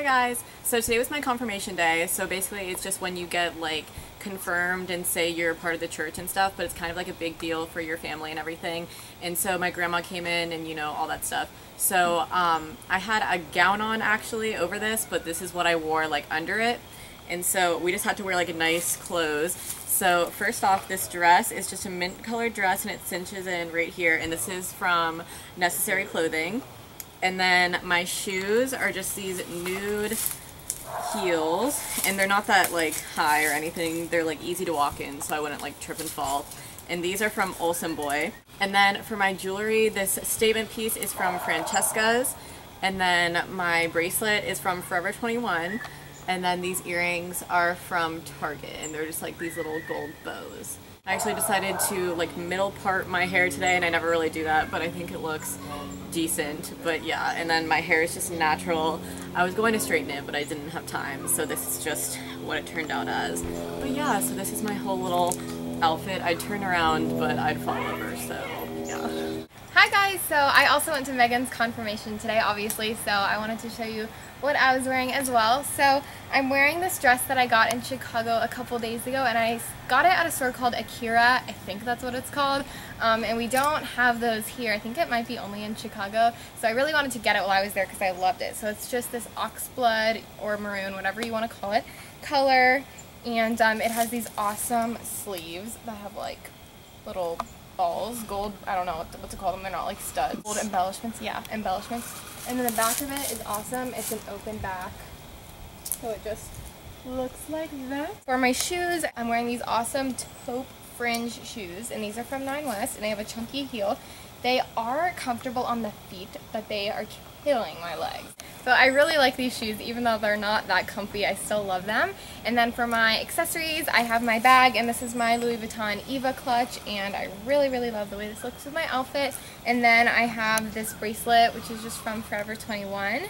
Hi guys! So today was my confirmation day, so basically it's just when you get like confirmed and say you're part of the church and stuff, but it's kind of like a big deal for your family and everything. And so my grandma came in and you know, all that stuff. So um, I had a gown on actually over this, but this is what I wore like under it. And so we just had to wear like a nice clothes. So first off, this dress is just a mint colored dress and it cinches in right here. And this is from Necessary Clothing. And then my shoes are just these nude heels and they're not that like high or anything. They're like easy to walk in so I wouldn't like trip and fall. And these are from Olsenboye. And then for my jewelry, this statement piece is from Francesca's. And then my bracelet is from Forever 21. And then these earrings are from Target and they're just like these little gold bows. I actually decided to like middle part my hair today and I never really do that but I think it looks decent. But yeah and then my hair is just natural. I was going to straighten it but I didn't have time so this is just what it turned out as. But yeah so this is my whole little outfit. I'd turn around but I'd fall over so Hi guys, so I also went to Meghan's confirmation today obviously so I wanted to show you what I was wearing as well. So I'm wearing this dress that I got in Chicago a couple days ago and I got it at a store called Akira, I think that's what it's called, um, and we don't have those here. I think it might be only in Chicago, so I really wanted to get it while I was there because I loved it. So it's just this oxblood or maroon, whatever you want to call it, color, and um, it has these awesome sleeves that have like little balls, gold, I don't know what to, what to call them, they're not like studs. Gold embellishments, yeah, embellishments. And then the back of it is awesome, it's an open back, so it just looks like that. For my shoes, I'm wearing these awesome taupe fringe shoes, and these are from Nine West, and they have a chunky heel. They are comfortable on the feet, but they are killing my legs. So I really like these shoes, even though they're not that comfy, I still love them. And then for my accessories, I have my bag, and this is my Louis Vuitton Eva clutch, and I really, really love the way this looks with my outfit. And then I have this bracelet, which is just from Forever 21.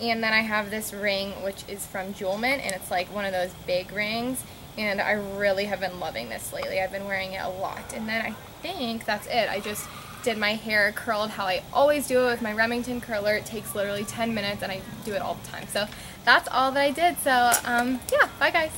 And then I have this ring, which is from Jewelmint, and it's like one of those big rings. And I really have been loving this lately. I've been wearing it a lot. And then I think that's it. I just did my hair curled how I always do it with my Remington curler. It takes literally 10 minutes and I do it all the time. So that's all that I did. So um, yeah, bye guys.